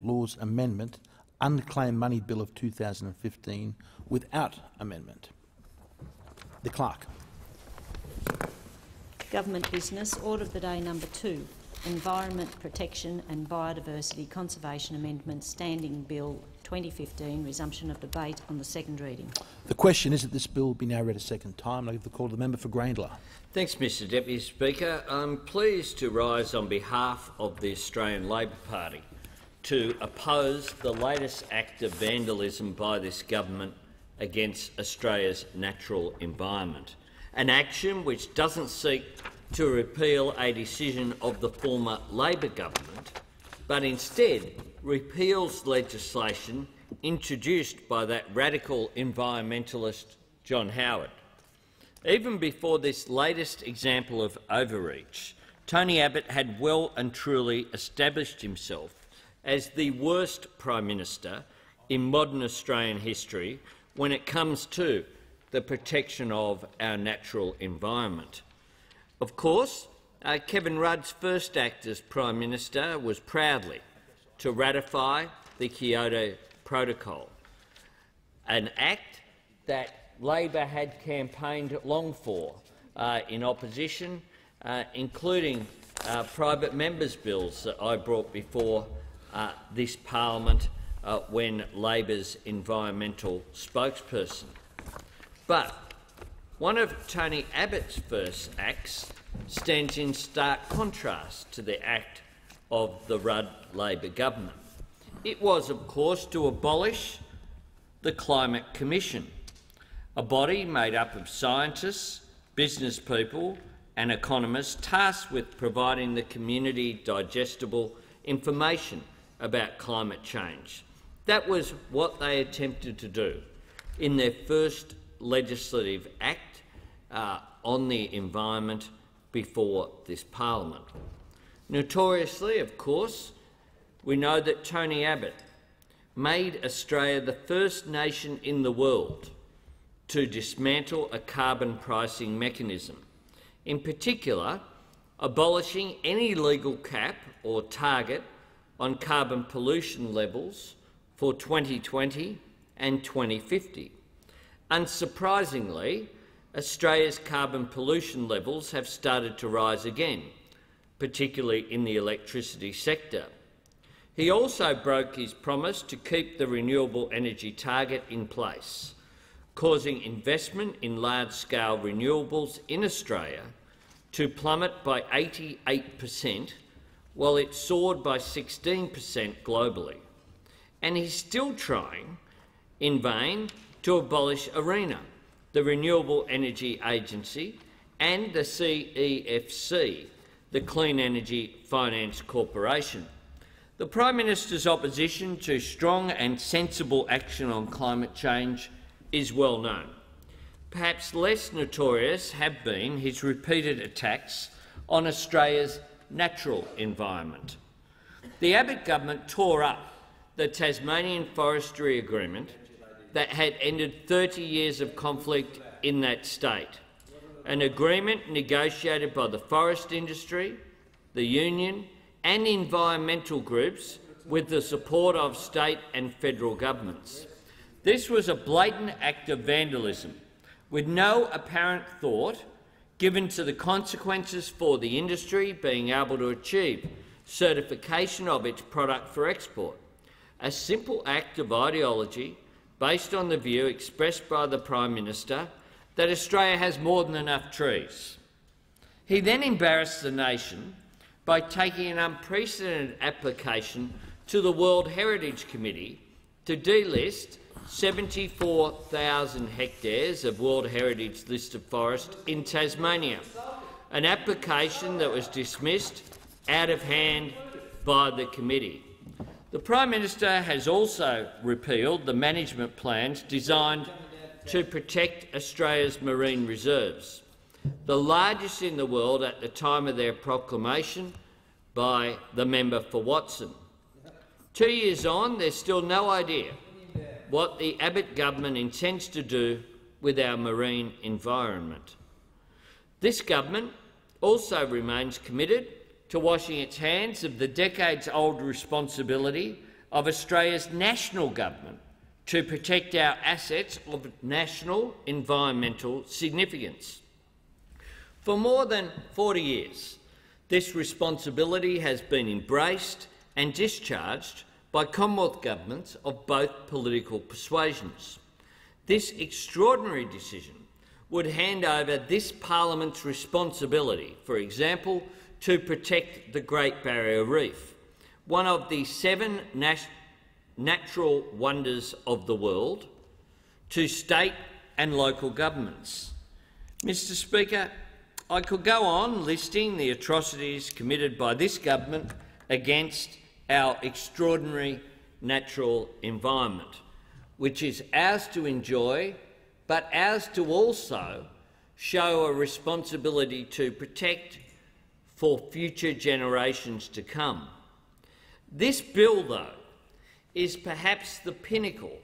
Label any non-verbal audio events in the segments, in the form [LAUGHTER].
Laws Amendment Unclaimed Money Bill of 2015 without amendment. The Clerk. Government business. Order of the day number two. Environment Protection and Biodiversity Conservation Amendment Standing Bill 2015. Resumption of debate on the second reading. The question is that this bill be now read a second time. I give the call to the member for Grayndler. Thanks, Mr Deputy Speaker. I'm pleased to rise on behalf of the Australian Labor Party to oppose the latest act of vandalism by this government against Australia's natural environment, an action which doesn't seek to repeal a decision of the former Labor government, but instead repeals legislation introduced by that radical environmentalist John Howard. Even before this latest example of overreach, Tony Abbott had well and truly established himself as the worst Prime Minister in modern Australian history when it comes to the protection of our natural environment. Of course, uh, Kevin Rudd's first act as Prime Minister was proudly to ratify the Kyoto Protocol, an act that Labor had campaigned long for uh, in opposition, uh, including uh, private members' bills that I brought before uh, this parliament uh, when Labor's environmental spokesperson. But one of Tony Abbott's first acts stands in stark contrast to the act of the Rudd Labor government. It was, of course, to abolish the Climate Commission, a body made up of scientists, business people and economists tasked with providing the community digestible information about climate change. That was what they attempted to do in their first legislative act uh, on the environment before this parliament. Notoriously, of course, we know that Tony Abbott made Australia the first nation in the world to dismantle a carbon pricing mechanism, in particular abolishing any legal cap or target on carbon pollution levels for 2020 and 2050. Unsurprisingly, Australia's carbon pollution levels have started to rise again, particularly in the electricity sector. He also broke his promise to keep the renewable energy target in place, causing investment in large-scale renewables in Australia to plummet by 88 per cent while it soared by 16 per cent globally. And he's still trying, in vain, to abolish ARENA, the Renewable Energy Agency, and the CEFC, the Clean Energy Finance Corporation. The Prime Minister's opposition to strong and sensible action on climate change is well known. Perhaps less notorious have been his repeated attacks on Australia's natural environment. The Abbott government tore up the Tasmanian Forestry Agreement that had ended 30 years of conflict in that state, an agreement negotiated by the forest industry, the union and environmental groups with the support of state and federal governments. This was a blatant act of vandalism, with no apparent thought given to the consequences for the industry being able to achieve certification of its product for export, a simple act of ideology based on the view expressed by the Prime Minister that Australia has more than enough trees. He then embarrassed the nation by taking an unprecedented application to the World Heritage Committee to delist 74,000 hectares of World Heritage listed forest in Tasmania, an application that was dismissed out of hand by the committee. The Prime Minister has also repealed the management plans designed to protect Australia's marine reserves, the largest in the world at the time of their proclamation by the member for Watson. Two years on, there's still no idea what the Abbott government intends to do with our marine environment. This government also remains committed to washing its hands of the decades-old responsibility of Australia's national government to protect our assets of national environmental significance. For more than 40 years, this responsibility has been embraced and discharged by Commonwealth governments of both political persuasions. This extraordinary decision would hand over this parliament's responsibility, for example, to protect the Great Barrier Reef, one of the seven nat natural wonders of the world, to state and local governments. Mr Speaker, I could go on listing the atrocities committed by this government against our extraordinary natural environment, which is ours to enjoy, but ours to also show a responsibility to protect for future generations to come. This bill, though, is perhaps the pinnacle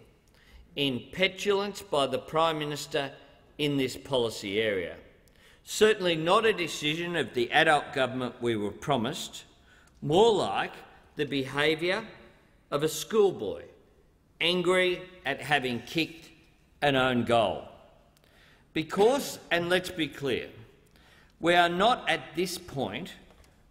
in petulance by the Prime Minister in this policy area. Certainly not a decision of the adult government we were promised, more like the behaviour of a schoolboy, angry at having kicked an own goal. Because, and let's be clear, we are not at this point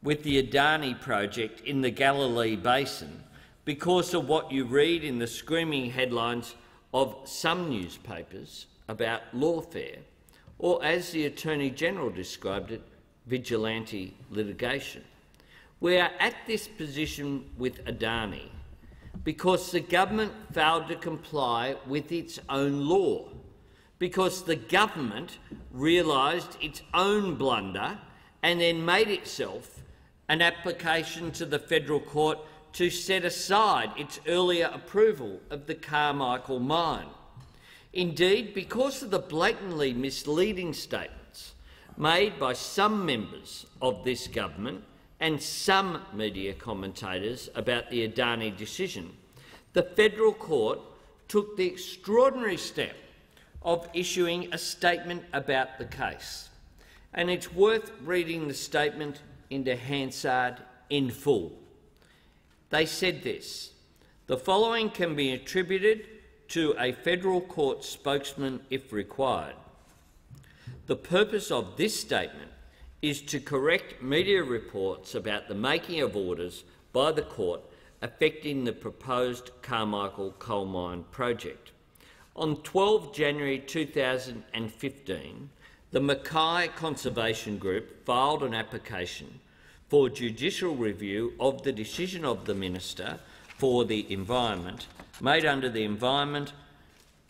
with the Adani project in the Galilee Basin because of what you read in the screaming headlines of some newspapers about lawfare, or as the Attorney-General described it, vigilante litigation. We are at this position with Adani because the government failed to comply with its own law, because the government realised its own blunder and then made itself an application to the federal court to set aside its earlier approval of the Carmichael mine. Indeed, because of the blatantly misleading statements made by some members of this government and some media commentators about the Adani decision, the federal court took the extraordinary step of issuing a statement about the case. And it's worth reading the statement into Hansard in full. They said this The following can be attributed to a federal court spokesman if required. The purpose of this statement is to correct media reports about the making of orders by the court affecting the proposed Carmichael coal mine project. On 12 January 2015, the Mackay Conservation Group filed an application for judicial review of the decision of the Minister for the Environment made under the Environment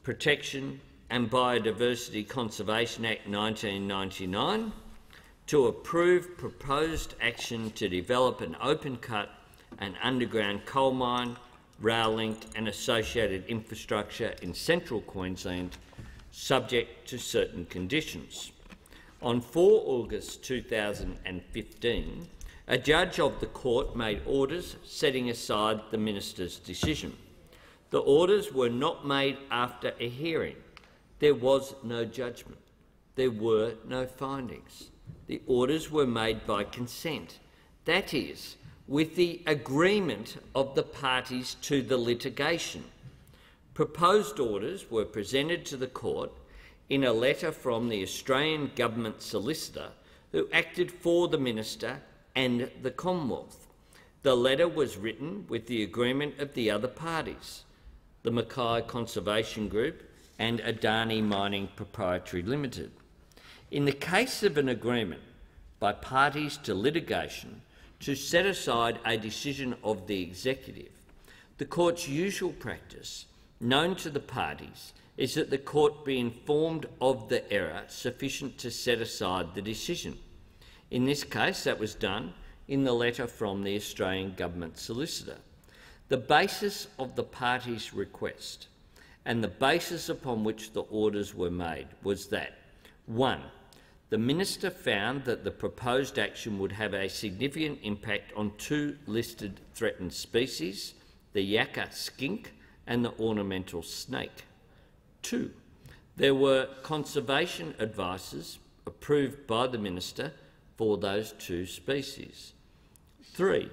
Protection and Biodiversity Conservation Act 1999 to approve proposed action to develop an open-cut and underground coal mine, rail linked and associated infrastructure in central Queensland, subject to certain conditions. On 4 August 2015, a judge of the court made orders setting aside the minister's decision. The orders were not made after a hearing. There was no judgment. There were no findings. The orders were made by consent. That is, with the agreement of the parties to the litigation. Proposed orders were presented to the court in a letter from the Australian Government solicitor who acted for the minister and the Commonwealth. The letter was written with the agreement of the other parties, the Mackay Conservation Group and Adani Mining Proprietary Limited. In the case of an agreement by parties to litigation to set aside a decision of the executive, the court's usual practice, known to the parties, is that the court be informed of the error sufficient to set aside the decision. In this case, that was done in the letter from the Australian Government Solicitor. The basis of the party's request and the basis upon which the orders were made was that 1. The Minister found that the proposed action would have a significant impact on two listed threatened species, the yakka skink and the ornamental snake. 2. There were conservation advices approved by the Minister for those two species. Three,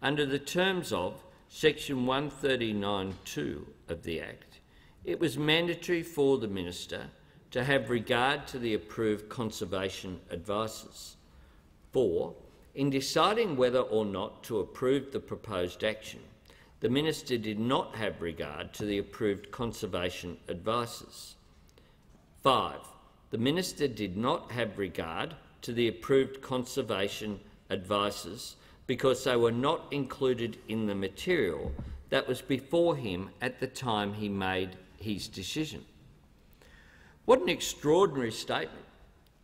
under the terms of section 139.2 of the Act, it was mandatory for the Minister to have regard to the approved conservation advices. 4. In deciding whether or not to approve the proposed action, the Minister did not have regard to the approved conservation advices. 5. The Minister did not have regard to the approved conservation advices because they were not included in the material that was before him at the time he made his decision. What an extraordinary statement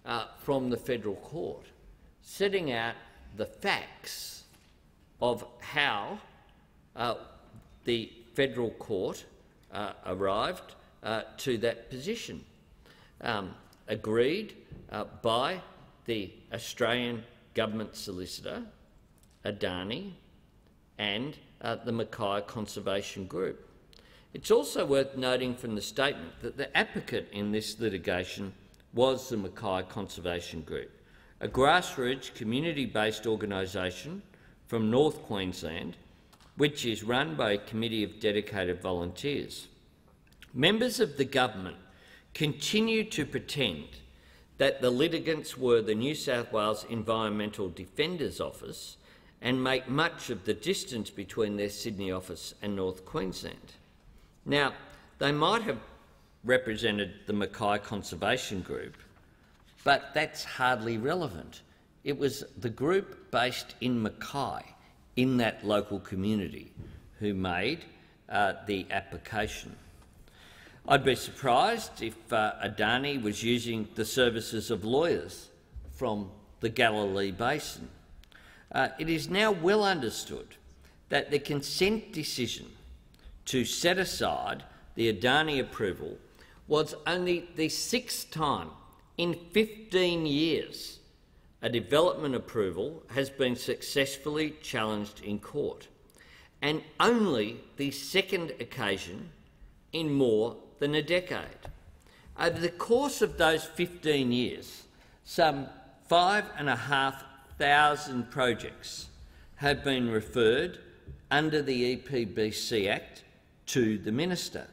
uh, from the federal court, setting out the facts of how uh, the federal court uh, arrived uh, to that position, um, agreed uh, by the Australian government solicitor, Adani, and uh, the Mackay Conservation Group. It's also worth noting from the statement that the applicant in this litigation was the Mackay Conservation Group, a grassroots community-based organisation from North Queensland which is run by a committee of dedicated volunteers. Members of the government continue to pretend that the litigants were the New South Wales Environmental Defenders Office and make much of the distance between their Sydney office and North Queensland. Now, they might have represented the Mackay Conservation Group, but that's hardly relevant. It was the group based in Mackay, in that local community, who made uh, the application. I'd be surprised if uh, Adani was using the services of lawyers from the Galilee Basin. Uh, it is now well understood that the consent decision to set aside the Adani approval was only the sixth time in 15 years a development approval has been successfully challenged in court, and only the second occasion in more than a decade. Over the course of those 15 years, some five and a half thousand projects have been referred under the EPBC Act to the minister.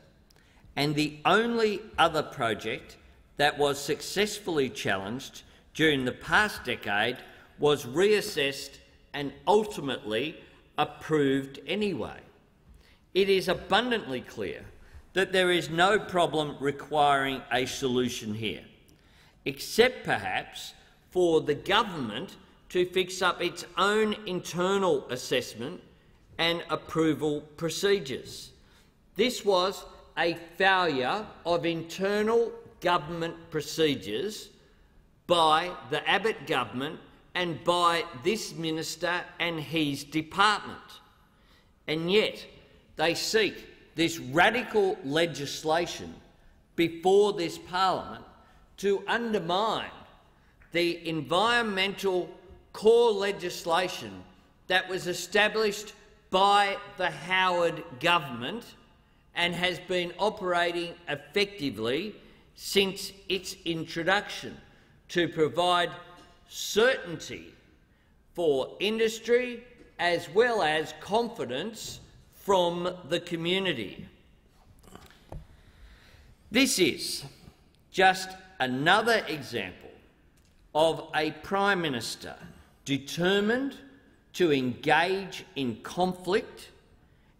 And the only other project that was successfully challenged during the past decade was reassessed and ultimately approved anyway. It is abundantly clear that there is no problem requiring a solution here, except perhaps for the government to fix up its own internal assessment and approval procedures. This was a failure of internal government procedures by the Abbott government and by this minister and his department. And yet they seek this radical legislation before this parliament to undermine the environmental core legislation that was established by the Howard government and has been operating effectively since its introduction to provide certainty for industry as well as confidence from the community. This is just another example of a Prime Minister determined to engage in conflict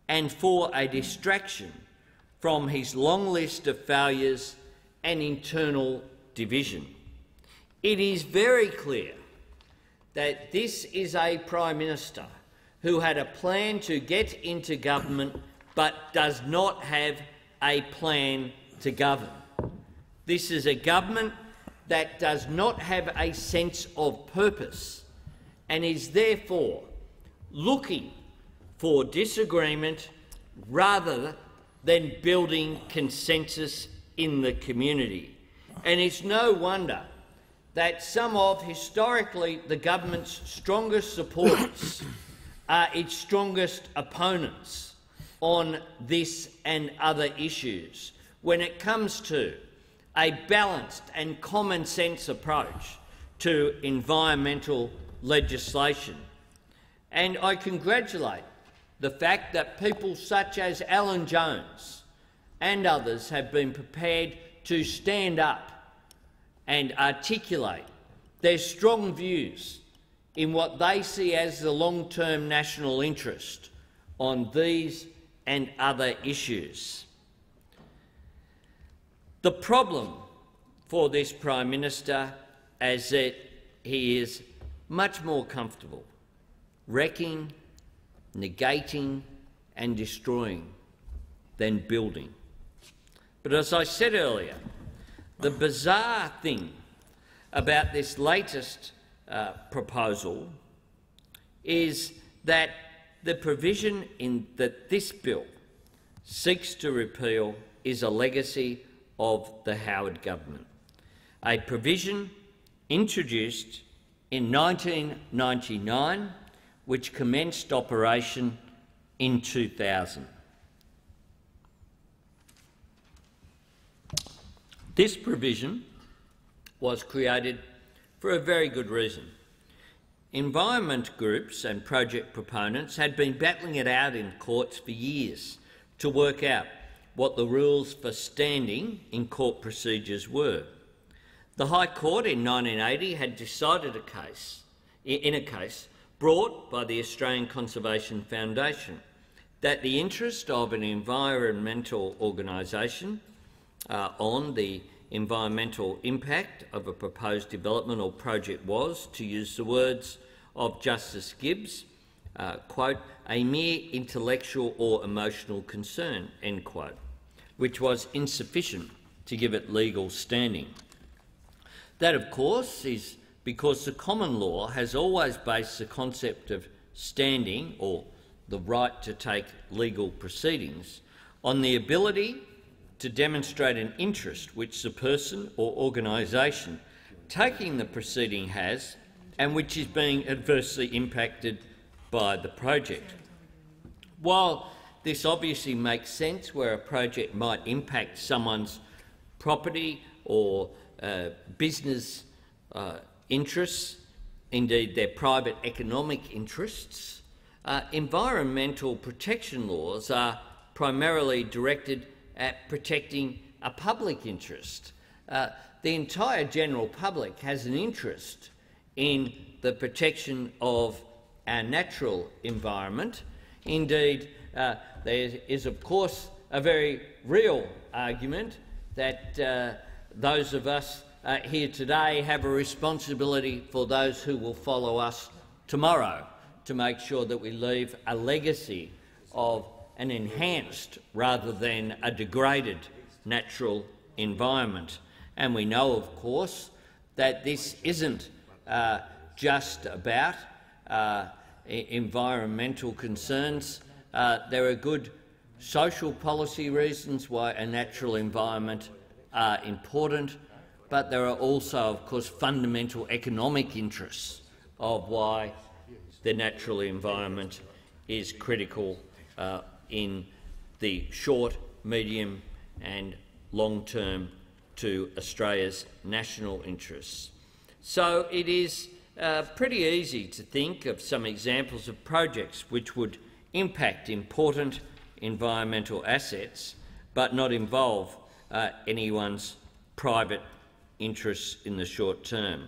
and for a distraction from his long list of failures and internal division. It is very clear that this is a Prime Minister who had a plan to get into government but does not have a plan to govern. This is a government that does not have a sense of purpose and is therefore looking for disagreement rather than building consensus in the community. And it's no wonder that some of historically the government's strongest supporters [COUGHS] are its strongest opponents on this and other issues when it comes to a balanced and common sense approach to environmental legislation. And I congratulate the fact that people such as Alan Jones and others have been prepared to stand up and articulate their strong views in what they see as the long-term national interest on these and other issues. The problem for this Prime Minister is that he is much more comfortable wrecking, negating and destroying than building. But as I said earlier, the bizarre thing about this latest uh, proposal is that the provision in that this bill seeks to repeal is a legacy of the Howard government, a provision introduced in 1999 which commenced operation in 2000. This provision was created for a very good reason. Environment groups and project proponents had been battling it out in courts for years to work out what the rules for standing in court procedures were. The High Court in 1980 had decided a case, in a case brought by the Australian Conservation Foundation that the interest of an environmental organisation uh, on the environmental impact of a proposed development or project was, to use the words of Justice Gibbs, uh, quote, a mere intellectual or emotional concern, end quote, which was insufficient to give it legal standing. That, of course, is because the common law has always based the concept of standing or the right to take legal proceedings on the ability to demonstrate an interest which the person or organisation taking the proceeding has and which is being adversely impacted by the project. While this obviously makes sense where a project might impact someone's property or uh, business uh, interests, indeed their private economic interests, uh, environmental protection laws are primarily directed at protecting a public interest. Uh, the entire general public has an interest in the protection of our natural environment. Indeed, uh, there is, of course, a very real argument that uh, those of us uh, here today have a responsibility for those who will follow us tomorrow to make sure that we leave a legacy of an enhanced rather than a degraded natural environment. And we know, of course, that this isn't uh, just about uh, environmental concerns. Uh, there are good social policy reasons why a natural environment are important, but there are also, of course, fundamental economic interests of why the natural environment is critical uh, in the short, medium and long term to Australia's national interests. So it is uh, pretty easy to think of some examples of projects which would impact important environmental assets but not involve uh, anyone's private interests in the short term.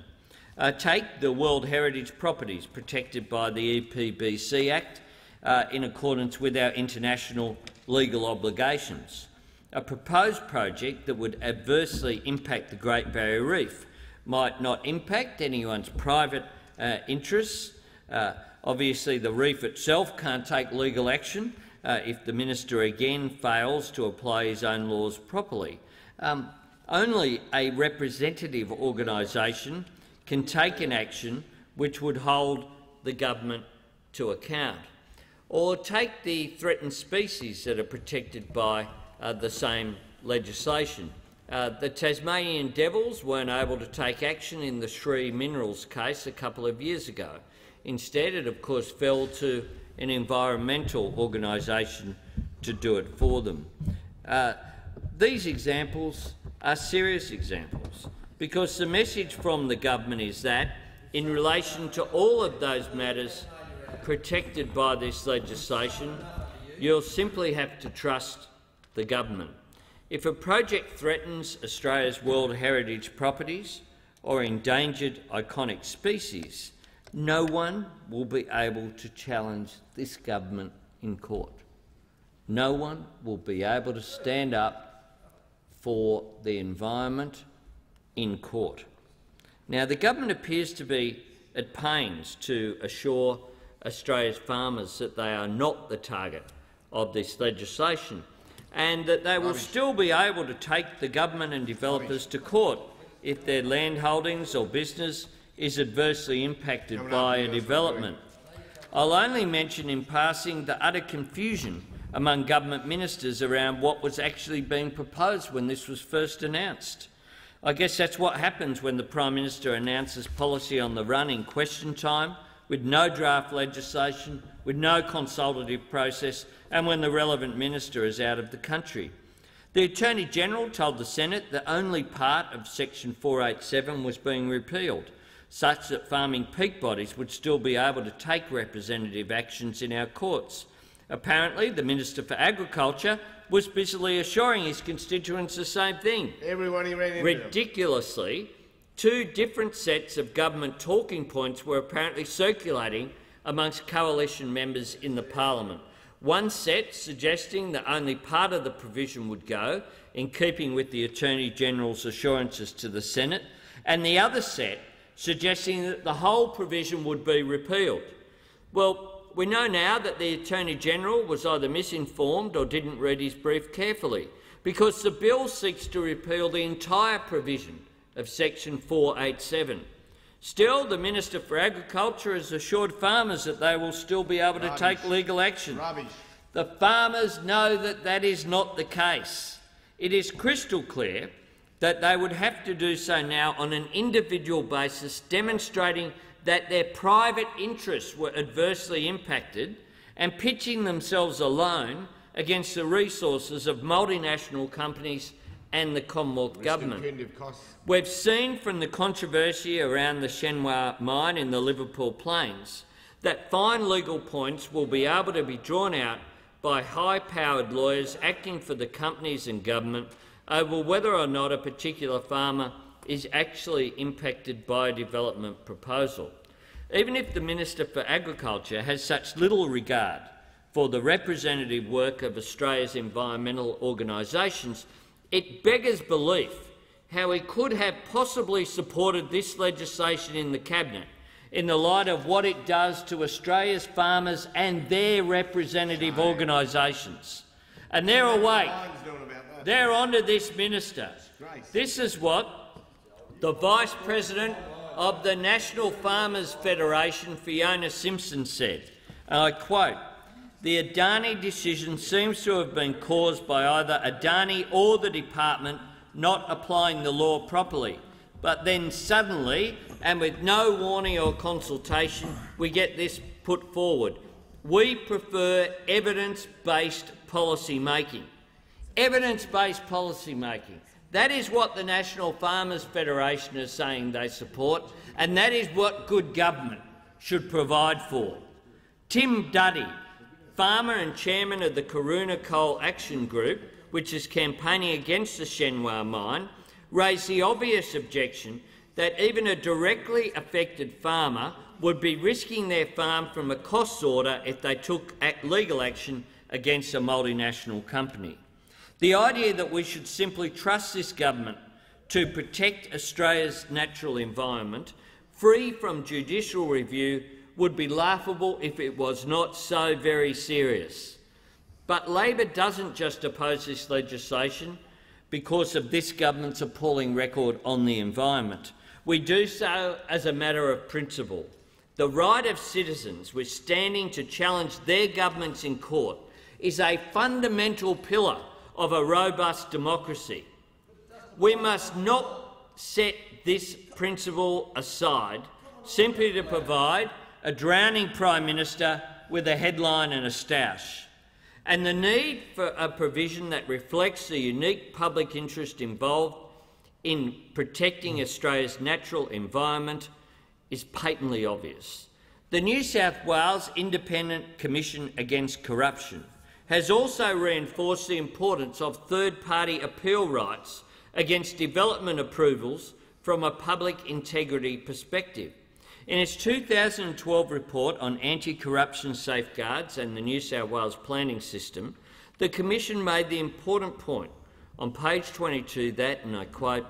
Uh, take the World Heritage properties protected by the EPBC Act uh, in accordance with our international legal obligations. A proposed project that would adversely impact the Great Barrier Reef might not impact anyone's private uh, interests. Uh, obviously, the reef itself can't take legal action uh, if the minister again fails to apply his own laws properly. Um, only a representative organisation can take an action which would hold the government to account. Or take the threatened species that are protected by uh, the same legislation. Uh, the Tasmanian Devils weren't able to take action in the Shree Minerals case a couple of years ago. Instead, it of course fell to an environmental organisation to do it for them. Uh, these examples are serious examples because the message from the government is that, in relation to all of those matters, protected by this legislation, you'll simply have to trust the government. If a project threatens Australia's World Heritage properties or endangered iconic species, no one will be able to challenge this government in court. No one will be able to stand up for the environment in court. Now, the government appears to be at pains to assure Australia's farmers that they are not the target of this legislation and that they will still be able to take the government and developers to court if their land holdings or business is adversely impacted by a development. I'll only mention in passing the utter confusion among government ministers around what was actually being proposed when this was first announced. I guess that's what happens when the Prime Minister announces policy on the run in question time, with no draft legislation, with no consultative process and when the relevant minister is out of the country. The Attorney-General told the Senate that only part of section 487 was being repealed, such that farming peak bodies would still be able to take representative actions in our courts. Apparently, the Minister for Agriculture was busily assuring his constituents the same thing. Everyone he ran into Ridiculously, two different sets of government talking points were apparently circulating amongst coalition members in the parliament. One set suggesting that only part of the provision would go, in keeping with the Attorney-General's assurances to the Senate, and the other set suggesting that the whole provision would be repealed. Well, we know now that the Attorney-General was either misinformed or didn't read his brief carefully, because the bill seeks to repeal the entire provision of section 487. Still, the Minister for Agriculture has assured farmers that they will still be able to take legal action. Rubbish. The farmers know that that is not the case. It is crystal clear that they would have to do so now on an individual basis, demonstrating that their private interests were adversely impacted and pitching themselves alone against the resources of multinational companies and the Commonwealth Government. We've seen from the controversy around the Shenhua mine in the Liverpool Plains that fine legal points will be able to be drawn out by high-powered lawyers acting for the companies and government over whether or not a particular farmer is actually impacted by a development proposal. Even if the Minister for Agriculture has such little regard for the representative work of Australia's environmental organisations, it beggars belief how he could have possibly supported this legislation in the Cabinet in the light of what it does to Australia's farmers and their representative organisations. And they're awake. Mine's doing about that. They're onto this minister. This is what the Vice President of the National Farmers Federation, Fiona Simpson, said. And I quote, the Adani decision seems to have been caused by either Adani or the department not applying the law properly. But then suddenly, and with no warning or consultation, we get this put forward. We prefer evidence-based policy making. Evidence-based policy making. That is what the National Farmers Federation is saying they support, and that is what good government should provide for. Tim Duddy, farmer and chairman of the Caroona Coal Action Group, which is campaigning against the Shenhua mine, raised the obvious objection that even a directly affected farmer would be risking their farm from a costs order if they took legal action against a multinational company. The idea that we should simply trust this government to protect Australia's natural environment, free from judicial review, would be laughable if it was not so very serious. But Labor doesn't just oppose this legislation because of this government's appalling record on the environment. We do so as a matter of principle. The right of citizens withstanding to challenge their governments in court is a fundamental pillar of a robust democracy. We must not set this principle aside simply to provide a drowning Prime Minister with a headline and a stoush. And the need for a provision that reflects the unique public interest involved in protecting Australia's natural environment is patently obvious. The New South Wales Independent Commission Against Corruption has also reinforced the importance of third-party appeal rights against development approvals from a public integrity perspective. In its 2012 report on anti-corruption safeguards and the New South Wales planning system, the Commission made the important point on page 22 that, and I quote,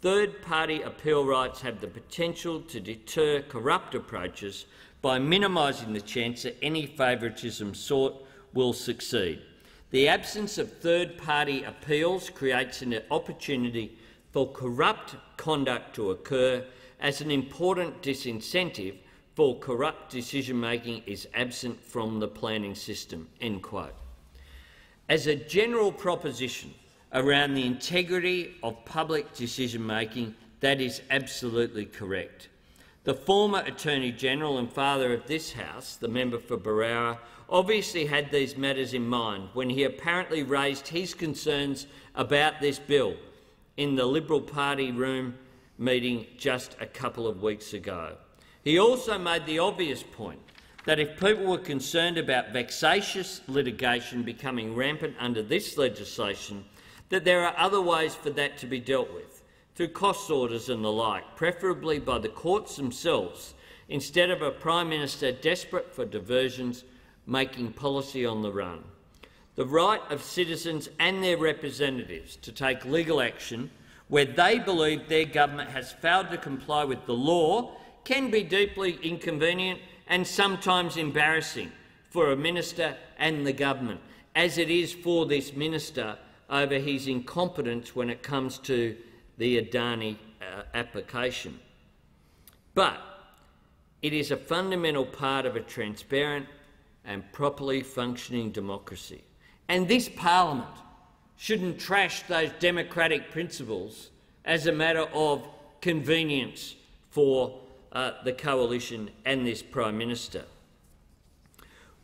third-party appeal rights have the potential to deter corrupt approaches by minimising the chance that any favouritism sought will succeed. The absence of third-party appeals creates an opportunity for corrupt conduct to occur as an important disincentive for corrupt decision-making is absent from the planning system." End quote. As a general proposition around the integrity of public decision-making, that is absolutely correct. The former Attorney-General and father of this House, the member for Berowra, obviously had these matters in mind when he apparently raised his concerns about this bill in the Liberal Party room meeting just a couple of weeks ago. He also made the obvious point that if people were concerned about vexatious litigation becoming rampant under this legislation, that there are other ways for that to be dealt with, through cost orders and the like, preferably by the courts themselves, instead of a Prime Minister desperate for diversions making policy on the run. The right of citizens and their representatives to take legal action where they believe their government has failed to comply with the law can be deeply inconvenient and sometimes embarrassing for a minister and the government, as it is for this minister over his incompetence when it comes to the Adani uh, application. But it is a fundamental part of a transparent and properly functioning democracy. And this parliament shouldn't trash those democratic principles as a matter of convenience for uh, the coalition and this Prime Minister.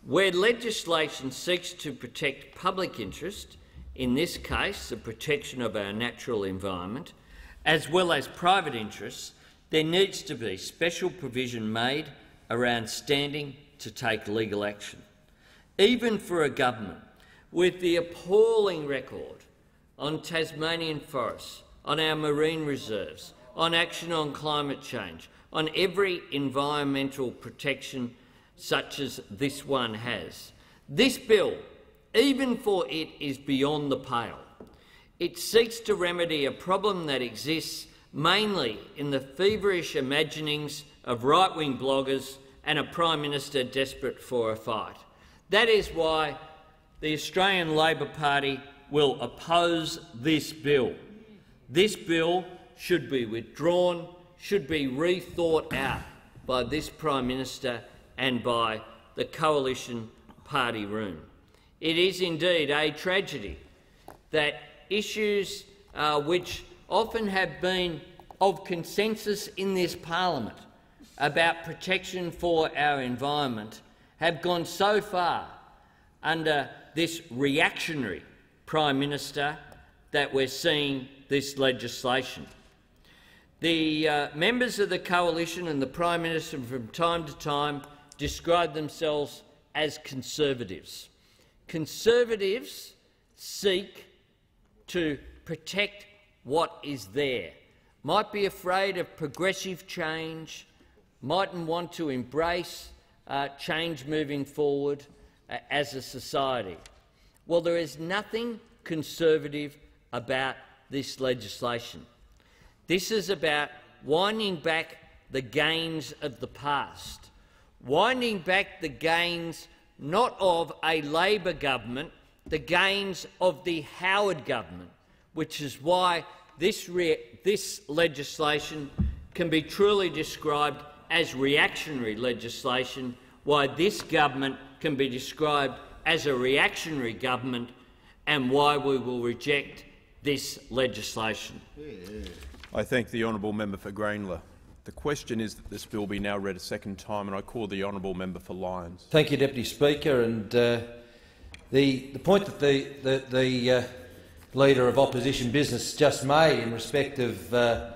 Where legislation seeks to protect public interest, in this case the protection of our natural environment, as well as private interests, there needs to be special provision made around standing to take legal action. Even for a government with the appalling record on Tasmanian forests, on our marine reserves, on action on climate change, on every environmental protection such as this one has. This bill, even for it, is beyond the pale. It seeks to remedy a problem that exists mainly in the feverish imaginings of right-wing bloggers and a Prime Minister desperate for a fight. That is why the Australian Labor Party will oppose this bill. This bill should be withdrawn, should be rethought out by this Prime Minister and by the coalition party room. It is indeed a tragedy that issues uh, which often have been of consensus in this parliament about protection for our environment have gone so far under this reactionary Prime Minister that we're seeing this legislation. The uh, members of the coalition and the Prime Minister from time to time describe themselves as conservatives. Conservatives seek to protect what is there, might be afraid of progressive change, mightn't want to embrace uh, change moving forward uh, as a society. Well, there is nothing conservative about this legislation. This is about winding back the gains of the past, winding back the gains not of a Labor government, the gains of the Howard government, which is why this, this legislation can be truly described as reactionary legislation, why this government can be described as a reactionary government and why we will reject this legislation. I thank the honourable member for Grayndler. The question is that this bill be now read a second time, and I call the honourable member for Lyons. Thank you, Deputy Speaker. And uh, the, the point that the, the, the uh, Leader of Opposition Business just made in respect of uh,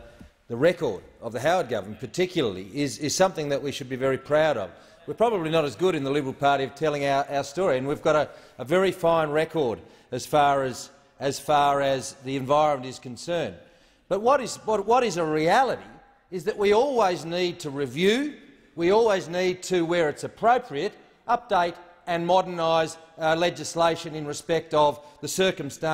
the record of the Howard government particularly is, is something that we should be very proud of. we're probably not as good in the Liberal Party of telling our, our story, and we've got a, a very fine record as far as, as far as the environment is concerned. But what is, what, what is a reality is that we always need to review, we always need to, where it's appropriate, update and modernise uh, legislation in respect of the circumstances